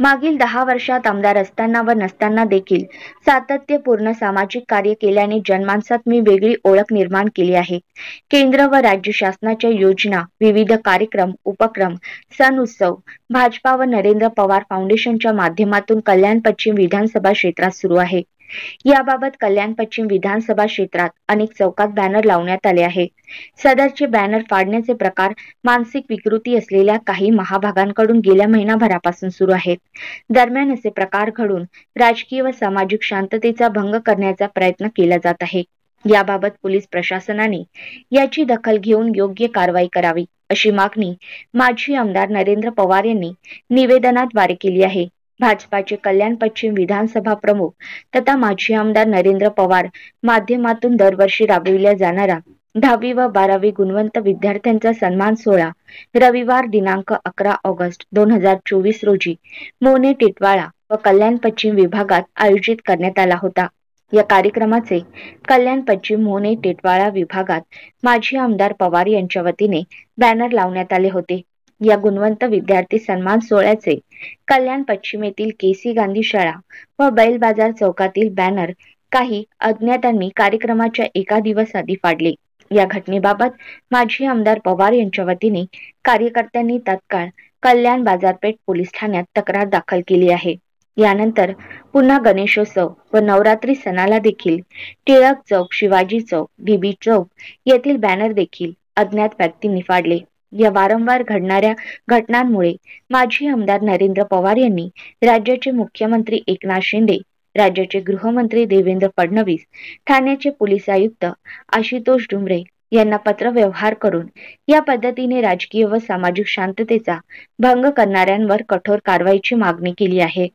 मागील दहा वर्षात आमदार असताना व नसताना देखील सातत्यपूर्ण सामाजिक कार्य केल्याने जनमानसात मी वेगळी ओळख निर्माण केली आहे. केंद्र व राज्य शासनाच्या योजना विविध कार्यक्रम उपक्रम सण उत्सव भाजपा व नरेंद्र पवार फाउंडेशनच्या माध्यमातून कल्याण पश्चिम विधानसभा क्षेत्रात सुरू आहे. याबाबत कल्याण पश्चिम विधानसभा क्षेत्रात अनेक चौकात बॅनर लावण्यात आले आहे. सदरचे बॅनर फाडण्याचे प्रकार मानसिक विकृती असलेल्या काही महाभागांकडून गेल्या महिनाभरापासून सुरू आहेत. दरम्यान असे प्रकार घडून राजकीय व सामाजिक शांततेचा भंग करण्याचा प्रयत्न केला जात आहे. याबाबत पोलीस प्रशासनाने याची दखल घेऊन योग्य कारवाई करावी अशी मागणी माजी आमदार नरेंद्र पवार यांनी निवेदनाद्वारे केली आहे. भाजपाचे कल्याण पश्चिम विधानसभा प्रमुख तथा माजी आमदार नरेंद्र पवार माध्यमातून दरवर्षी राबविल्या जाणारा दहावी व बारावी गुणवंत विद्यार्थ्यांचा सन्मान सोहळा रविवार दिनांक अकरा ऑगस्ट दोन हजार चोवीस रोजी मोने टिटवाळा व कल्याण पश्चिम विभागात आयोजित करण्यात आला होता. या कार्यक्रमाचे कल्याण पश्चिम मोने टिटवाळा विभागात माजी आमदार पवार यांच्या वतीने बॅनर लावण्यात आले होते. या गुणवंत विद्यार्थी सन्मान सोहळ्याचे कल्याण पश्चिमेतील केसी गांधी शाळा व बैल बाजार चौकातील बॅनर काही अज्ञातांनी कार्यक्रमाच्या एका दिवस आधी फाडले. या घटनेबाबत माजी आमदार पवार यांच्या वतीने कार्यकर्त्यांनी तत्काळ कल्याण बाजारपेठ पोलीस ठाण्यात तक्रार दाखल केली आहे. यानंतर पुन्हा गणेशोत्सव व नवरात्री सणाला देखील टिळक चौक शिवाजी चौक डीबी चौक येथील बॅनर देखील अज्ञात व्यक्तींनी फाडले. या वारंवार घडणाऱ्या घटनांमुळे माजी आमदार नरेंद्र पवार यांनी राज्याचे मुख्यमंत्री एकनाथ शिंदे राज्याचे गृहमंत्री देवेंद्र फडणवीस ठाण्याचे पोलीस आयुक्त आशुतोष डुमरे यांना पत्र व्यवहार करून या पद्धतीने राजकीय व सामाजिक शांततेचा भंग करणाऱ्यांवर कठोर कारवाईची मागणी केली आहे.